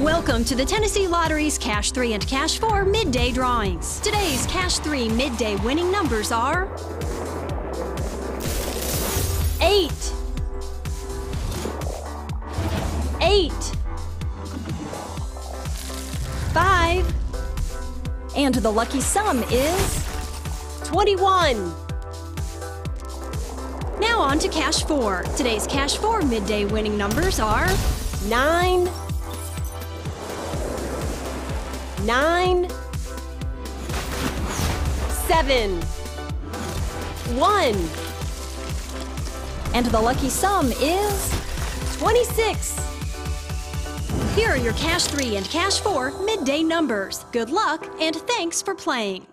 Welcome to the Tennessee Lottery's Cash 3 and Cash 4 midday drawings. Today's Cash 3 midday winning numbers are 8, 8, 5, and the lucky sum is 21. Now on to Cash 4. Today's Cash 4 midday winning numbers are 9, nine, seven, one. And the lucky sum is 26. Here are your Cash 3 and Cash 4 midday numbers. Good luck and thanks for playing.